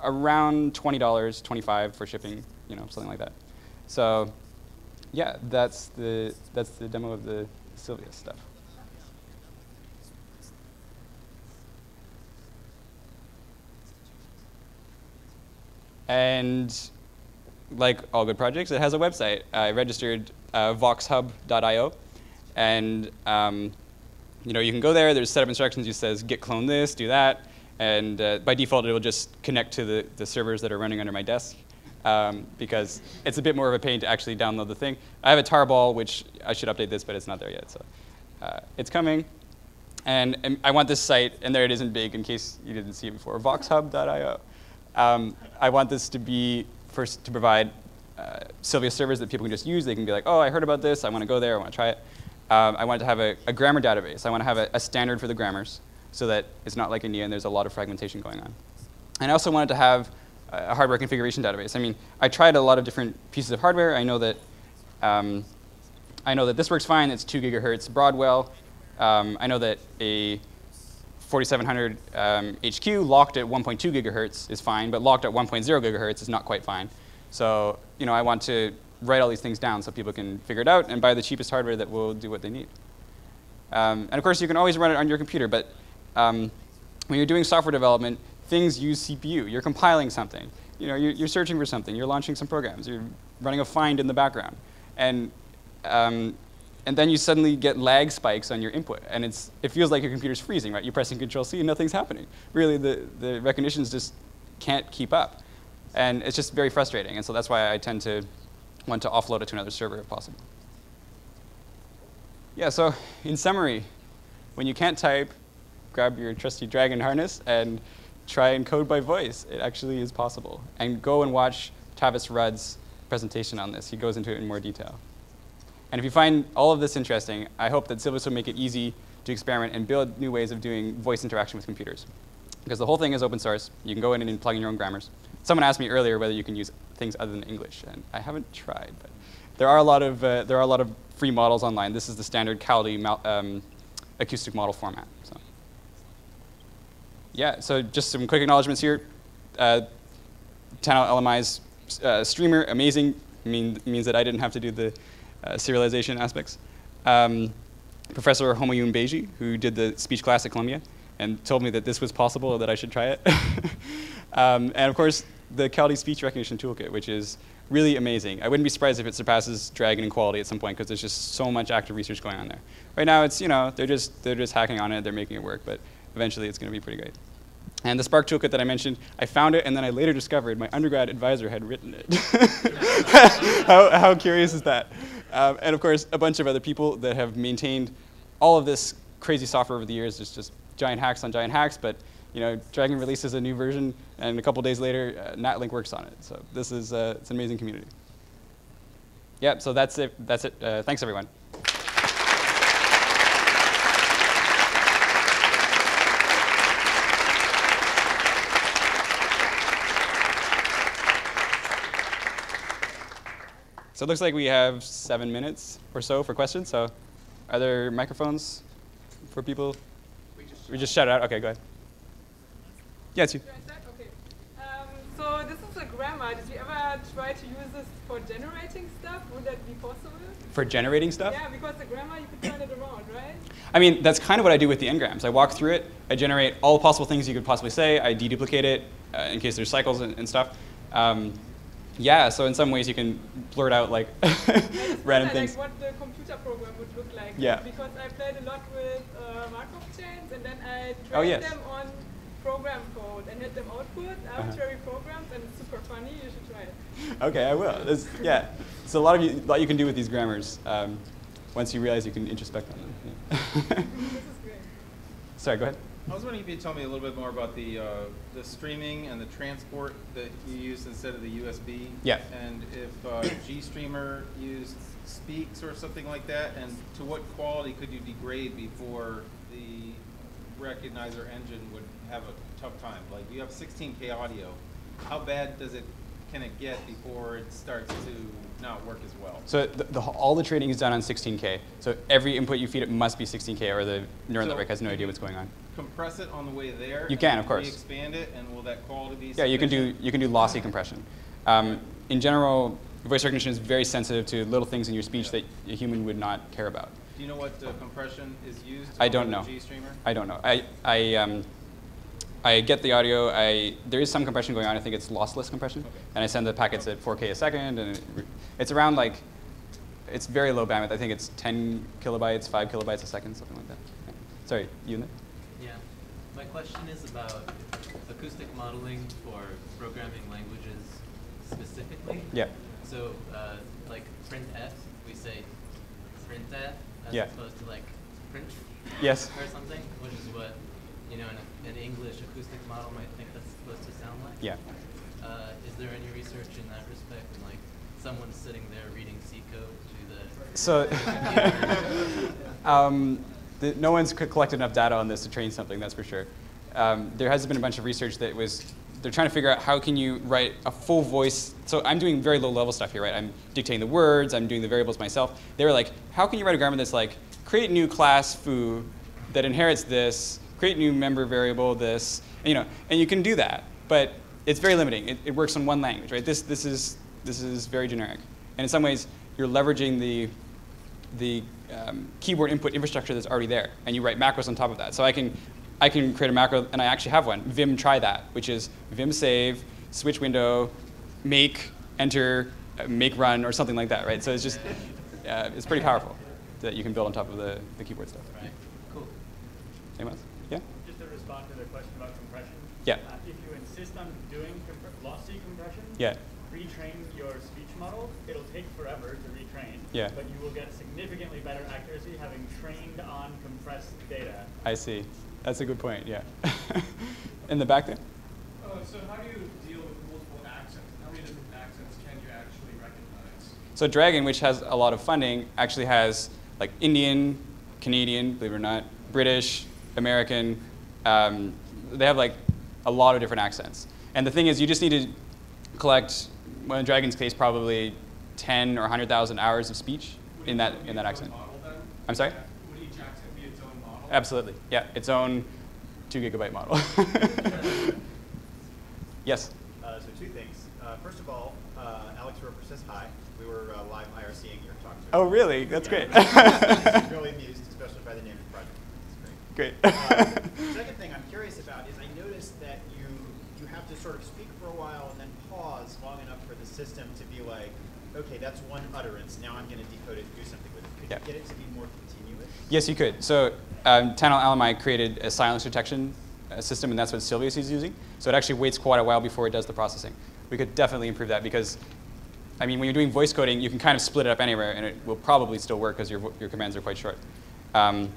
around $20, 25 for shipping, you know, something like that. So yeah, that's the, that's the demo of the Silvius stuff. And like all good projects, it has a website. I registered uh, voxhub.io, and um, you know you can go there. There's set up instructions. You says git clone this, do that, and uh, by default it will just connect to the, the servers that are running under my desk. Um, because it's a bit more of a pain to actually download the thing. I have a tarball, which I should update this, but it's not there yet. So uh, it's coming. And, and, I want this site, and there it is in big in case you didn't see it before, voxhub.io. Um, I want this to be first to provide uh, Silvius servers that people can just use. They can be like, oh, I heard about this. I want to go there. I want to try it. Um, I want to have a, a, grammar database. I want to have a, a, standard for the grammars so that it's not like Aenea and there's a lot of fragmentation going on. And I also wanted to have a hardware configuration database. I mean, I tried a lot of different pieces of hardware. I know that um, I know that this works fine. It's two gigahertz Broadwell. Um, I know that a 4700 um, HQ locked at 1.2 gigahertz is fine, but locked at 1.0 gigahertz is not quite fine. So you know, I want to write all these things down so people can figure it out and buy the cheapest hardware that will do what they need. Um, and of course, you can always run it on your computer, but um, when you're doing software development, things use CPU. You're compiling something. You know, you're, you're, searching for something. You're launching some programs. You're running a find in the background. And, um, and then you suddenly get lag spikes on your input. And it's, it feels like your computer's freezing, right? You're pressing Control-C and nothing's happening. Really, the, the recognitions just can't keep up. And it's just very frustrating. And so that's why I tend to want to offload it to another server if possible. Yeah, so in summary, when you can't type, grab your trusty dragon harness and try and code by voice. It actually is possible. And go and watch Tavis Rudd's presentation on this. He goes into it in more detail. And if you find all of this interesting, I hope that Silvius will make it easy to experiment and build new ways of doing voice interaction with computers. Because the whole thing is open source. You can go in and plug in your own grammars. Someone asked me earlier whether you can use things other than English, and I haven't tried, but there are a lot of, uh, there are a lot of free models online. This is the standard Kaldi um, acoustic model format. So yeah, so just some quick acknowledgments here. Uh, Alumäe's uh, streamer, amazing, mean, means that I didn't have to do the uh, serialization aspects. Um, Professor Homayoon Beigi, who did the speech class at Columbia, and told me that this was possible, that I should try it. (laughs) um, and of course, the Kaldi speech recognition toolkit, which is really amazing. I wouldn't be surprised if it surpasses Dragon in quality at some point because there's just so much active research going on there. Right now, it's you know they're just they're just hacking on it, they're making it work, but eventually it's going to be pretty great. And the Spark toolkit that I mentioned, I found it, and then I later discovered my undergrad advisor had written it. (laughs) how, how, curious is that? Um, and of course, a bunch of other people that have maintained all of this crazy software over the years. There's just giant hacks on giant hacks, but you know, Dragon releases a new version, and a couple days later, uh, NatLink works on it. So this is uh, it's an amazing community. Yep. So that's it. That's it. Uh, thanks, everyone. So it looks like we have seven minutes or so for questions. So are there microphones for people? We just, we just shout out. Okay, go ahead. Yeah, it's you. Okay. Um, so this is a grammar. Did you ever try to use this for generating stuff? Would that be possible? For generating stuff? Yeah, because the grammar, you can turn it around, right? I mean, that's kind of what I do with the n-grams. I walk through it. I generate all the possible things you could possibly say. I deduplicate it uh, in case there's cycles and, and stuff. Um, yeah, so in some ways you can blurt out like (laughs) random things. Like what the computer program would look like. Yeah. Because I played a lot with uh, Markov chains, and then I trained oh, yes. them on program code and hit them output uh-huh. arbitrary uh -huh. programs, and it's super funny. You should try it. (laughs) Okay, I will. There's, yeah, so a lot of you, a lot you can do with these grammars um, once you realize you can introspect on them. Yeah. (laughs) this is great. Sorry, go ahead. I was wondering if you'd tell me a little bit more about the uh, the streaming and the transport that you used instead of the USB. Yeah. And if uh, (coughs) GStreamer used Speex or something like that, and to what quality could you degrade before the recognizer engine would have a tough time? Like you have 16K audio. How bad does it can it get before it starts to not work as well? So the, the, all the training is done on 16K. So every input you feed it must be 16K or the neural So network has no idea what's going on. Compress it on the way there? You can, of course. Expand it, and will that quality be Yeah, you can do you can do lossy compression. Um, in general, voice recognition is very sensitive to little things in your speech that a human would not care about. Do you know what uh, compression is used? I don't know. GStreamer? I don't know. I I um, I get the audio. I there is some compression going on. I think it's lossless compression, Okay. and I send the packets at 4K a second, and it, it's around like it's very low bandwidth. I think it's 10 kilobytes, 5 kilobytes a second, something like that. Sorry, you. Nick? Yeah. My question is about acoustic modeling for programming languages specifically. Yeah. So, uh, like printf, we say printf as Yeah. opposed to like print Yes. or something, which is what you know an, an English acoustic model might think that's supposed to sound like. Yeah. Uh, is there any research in that respect? And like someone sitting there reading C code to the So, (laughs) um, the, no one's co- collected enough data on this to train something, that's for sure. Um, there has been a bunch of research that was, they're trying to figure out how can you write a full voice. So I'm doing very low level stuff here, right? I'm dictating the words, I'm doing the variables myself. They were like, how can you write a grammar that's like, create new class foo that inherits this, create new member variable this, and, you know, and you can do that, but it's very limiting. It, it works on one language, right? This, this, is, this is very generic. And in some ways, you're leveraging the the um, keyboard input infrastructure that's already there, and you write macros on top of that. So I can, I can create a macro, and I actually have one, vim try that, which is vim save, switch window, make, enter, uh, make run, or something like that, right? So it's just, uh, it's pretty powerful that you can build on top of the, the keyboard stuff. right. Cool. Anyone else? Yeah? Just to respond to the question about compression. Yeah. Uh, if you insist on doing compre- lossy compression, Yeah. retrain your speech model. It'll take forever to retrain. Yeah. But you will get significantly better accuracy having trained on compressed data. I see. That's a good point, yeah. (laughs) In the back there? Uh, so how do you deal with multiple accents? How many different accents can you actually recognize? So Dragon, which has a lot of funding, actually has like Indian, Canadian, believe it or not, British, American. Um, they have like a lot of different accents. And the thing is, you just need to collect, well, in Dragon's case, probably 10 or 100,000 hours of speech Would in that in that accent. I'm sorry? Would each accent be its own model? Absolutely, yeah, its own two gigabyte model. (laughs) yes. Uh, so two things. Uh, first of all, uh, Alex Roper says hi. We were uh, live IRCing your talk. Oh, really? That's great. (laughs) He's really (laughs) amused, especially by the name of the project. Great. Great. Uh, second thing I'm curious about is I noticed that you you have to sort of speak for a while and then pause long enough for the system to be like, okay, that's one utterance. Now I'm going to decode it and do something with it. Could Yeah. you get it to be more continuous? Yes, you could. So um, Tanel Alumäe created a silence detection uh, system, and that's what Silvius is using. So it actually waits quite a while before it does the processing. We could definitely improve that because, I mean, when you're doing voice coding, you can kind of split it up anywhere, and it will probably still work because your, your commands are quite short. Um,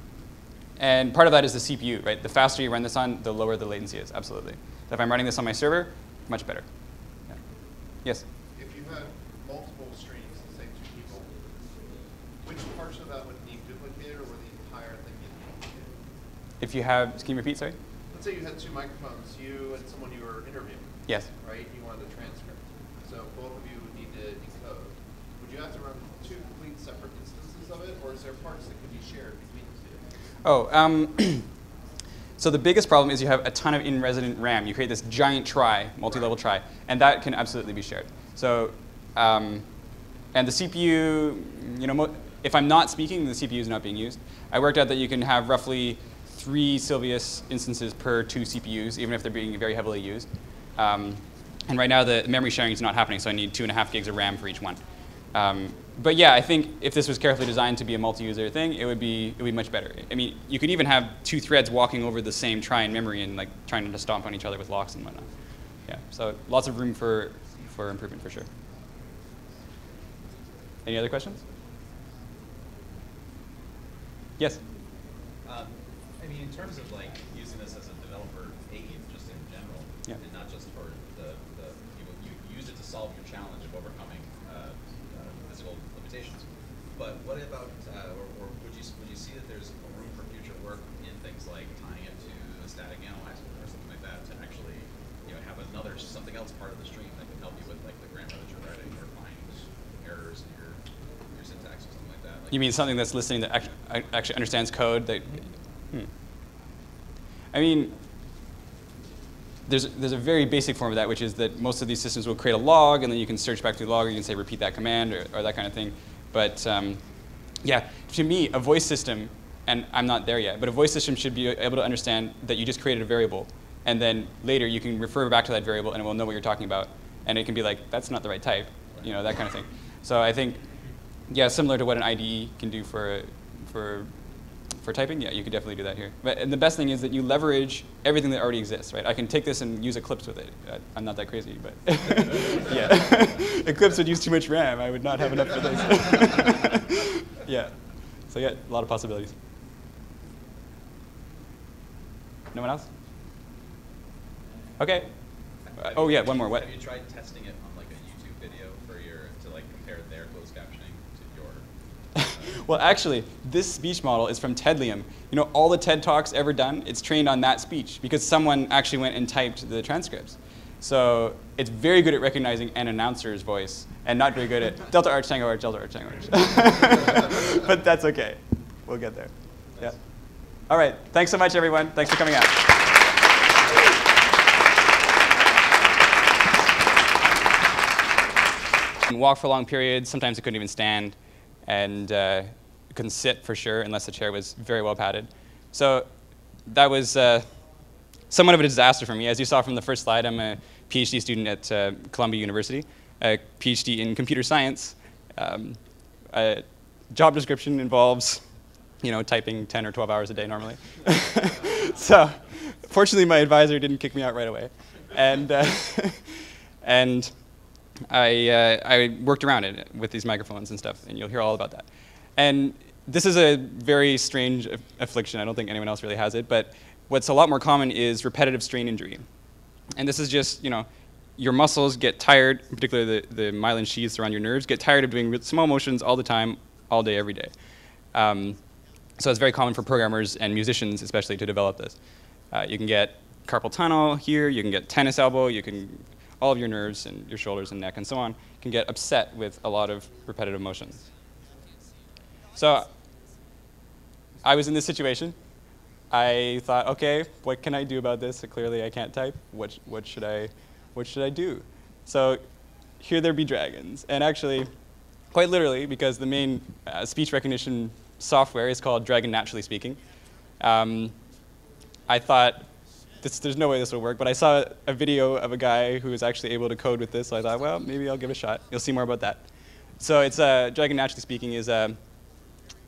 and part of that is the CPU, right? The faster you run this on, the lower the latency is, absolutely. So if I'm running this on my server, much better. Yeah. Yes? If you had multiple streams, let's say two people, which portion of that would need duplicated or would the entire thing need duplicated? If you have, can you repeat, sorry? Let's say you had two microphones, you and someone you were interviewing, Yes. right? You wanted a transcript. So both of you would need to encode. Would you have to run two complete separate instances of it, or is there parts that could be shared between the two? Oh, um, (clears throat) so the biggest problem is you have a ton of in-resident RAM. You create this giant trie, multi-level trie, and that can absolutely be shared. So, um, and the CPU, you know, mo- if I'm not speaking, the CPU is not being used. I worked out that you can have roughly three Silvius instances per two CPUs, even if they're being very heavily used. Um, and right now the memory sharing is not happening, so I need two and a half gigs of RAM for each one. Um, but yeah, I think if this was carefully designed to be a multi-user thing, it would be it would be much better. I mean, you could even have two threads walking over the same trie in memory and like trying to stomp on each other with locks and whatnot. Yeah, so lots of room for for improvement for sure. Any other questions? Yes in terms of like using this as a developer aid, just in general, yeah. and not just for the, the you, know, you, use it to solve your challenge of overcoming uh, uh, physical limitations. But what about, uh, or, or, would you would you see that there's room for future work in things like tying it to a static analyzer or something like that to actually, you know, have another something else part of the stream that can help you with like the grammar that you're writing or find errors in your your syntax or something like that. Like you mean something that's listening that actually understands code that I mean, there's, there's a very basic form of that, which is that most of these systems will create a log, and then you can search back through the log, or you can say repeat that command, or, or that kind of thing. But um, yeah, to me, a voice system, and I'm not there yet, but a voice system should be able to understand that you just created a variable, and then later you can refer back to that variable, and it will know what you're talking about, and it can be like, that's not the right type, you know, that kind of thing. So I think, yeah, similar to what an IDE can do for for for typing, yeah, you could definitely do that here. But and the best thing is that you leverage everything that already exists, right? I can take this and use Eclipse with it. I, I'm not that crazy, but (laughs) yeah, (laughs) Eclipse would use too much RAM. I would not have enough for this. (laughs) yeah, so yeah, a lot of possibilities. No one else? Okay. Uh, oh yeah, one more. What? Have you tried testing it on like a YouTube video for your to like compare their closed captioning to your? Well, actually, this speech model is from TED-LIUM. You know, all the TED Talks ever done, it's trained on that speech because someone actually went and typed the transcripts. So it's very good at recognizing an announcer's voice and not very good at (laughs) Delta Arch Tango Arch, Delta Arch Tango Arch. (laughs) but that's okay. We'll get there. Yeah. All right. Thanks so much, everyone. Thanks for coming out. walk for long periods. Sometimes I couldn't even stand, and uh, couldn't sit for sure unless the chair was very well padded. So that was uh, somewhat of a disaster for me. As you saw from the first slide, I'm a PhD student at uh, Columbia University, a PhD in computer science. Um, job description involves, you know, typing 10 or 12 hours a day normally. (laughs) so fortunately, my advisor didn't kick me out right away, and uh, (laughs) and I, uh, I worked around it with these microphones and stuff, and you'll hear all about that. And this is a very strange affliction. I don't think anyone else really has it, but what's a lot more common is repetitive strain injury. And this is just, you know, your muscles get tired, particularly the, the myelin sheaths around your nerves, get tired of doing small motions all the time, all day, every day. Um, so it's very common for programmers and musicians, especially, to develop this. Uh, you can get carpal tunnel here, you can get tennis elbow, you can all of your nerves and your shoulders and neck and so on can get upset with a lot of repetitive motions. So I was in this situation. I thought, okay, what can I do about this? clearly I can't type. What, what, should I, what should I do? So here there be dragons. And actually, quite literally, because the main uh, speech recognition software is called Dragon Naturally Speaking, um, I thought, this, there's no way this will work, but I saw a video of a guy who was actually able to code with this, so I thought, well, maybe I'll give it a shot. You'll see more about that. So it's uh, Dragon Naturally Speaking is a,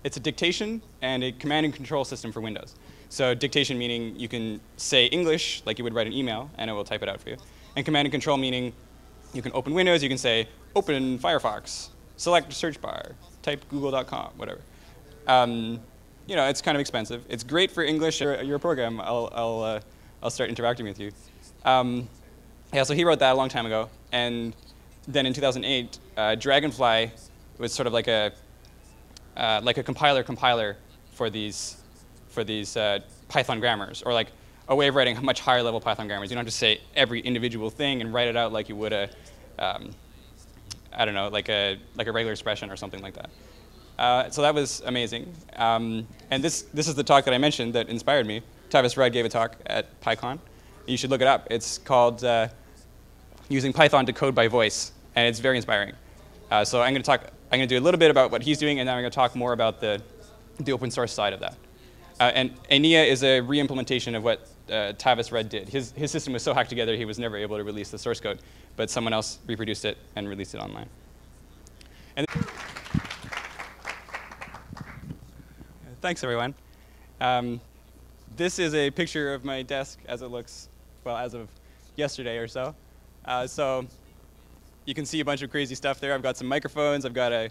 it's a dictation and a command and control system for Windows. So dictation meaning you can say English like you would write an email, and it will type it out for you. And command and control meaning you can open Windows, you can say open Firefox, select search bar, type google.com, whatever. Um, you know, it's kind of expensive. It's great for English. You're a program. I'll, I'll uh, I'll start interacting with you. Um, yeah, so he wrote that a long time ago, and then in 2008, uh, Dragonfly was sort of like a uh, like a compiler compiler for these for these uh, Python grammars, or like a way of writing much higher level Python grammars. You don't have to say every individual thing and write it out like you would a um, I don't know, like a like a regular expression or something like that. Uh, so that was amazing. Um, and this this is the talk that I mentioned that inspired me. Tavis Rudd gave a talk at PyCon. You should look it up. It's called uh, Using Python to Code by Voice, and it's very inspiring. Uh, so I'm going to talk. I'm going to do a little bit about what he's doing, and then I'm going to talk more about the, the open source side of that. Uh, and Aenea is a re-implementation of what uh, Tavis Rudd did. His, his system was so hacked together he was never able to release the source code, but someone else reproduced it and released it online. And thanks, everyone. Um, this is a picture of my desk as it looks, well, as of yesterday or so. Uh, so you can see a bunch of crazy stuff there. I've got some microphones. I've got a,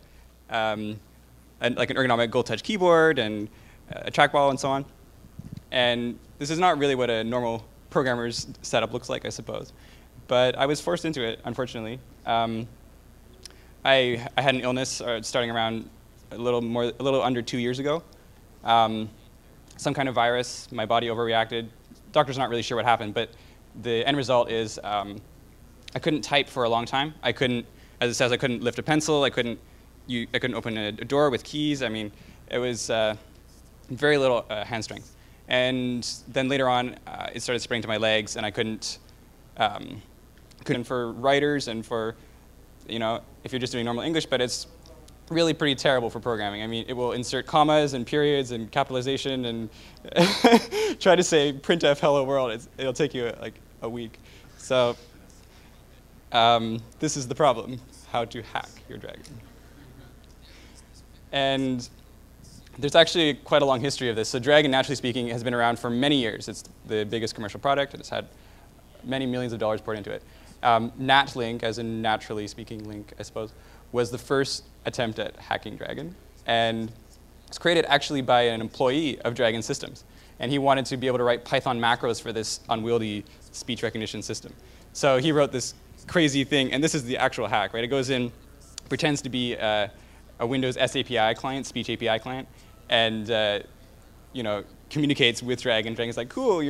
um, like an ergonomic gold touch keyboard and a trackball and so on. And this is not really what a normal programmer's setup looks like, I suppose. But I was forced into it, unfortunately. Um, I, I had an illness uh, starting around a little more, a little under two years ago. Um, some kind of virus. My body overreacted. Doctor's not really sure what happened, but the end result is um, I couldn't type for a long time. I couldn't, as it says, I couldn't lift a pencil. I couldn't you, I couldn't open a, a door with keys. I mean, it was uh, very little uh, hand strength. And then later on, uh, it started spreading to my legs, and I couldn't, um, couldn't for writers and for, you know, if you're just doing normal English, but it's really pretty terrible for programming. I mean, it will insert commas and periods and capitalization and (laughs) try to say printf hello world. It's, it'll take you like a week. So um, this is the problem, how to hack your Dragon. And there's actually quite a long history of this. So Dragon, naturally speaking, has been around for many years. It's the biggest commercial product. It's had many millions of dollars poured into it. Um, NatLink, as in naturally speaking link, I suppose, was the first attempt at hacking Dragon. And it's created actually by an employee of Dragon Systems. And he wanted to be able to write Python macros for this unwieldy speech recognition system. So he wrote this crazy thing, and this is the actual hack, right? It goes in, pretends to be uh, a Windows SAPI client, speech API client, and uh, you know communicates with Dragon. Dragon's like, cool, you're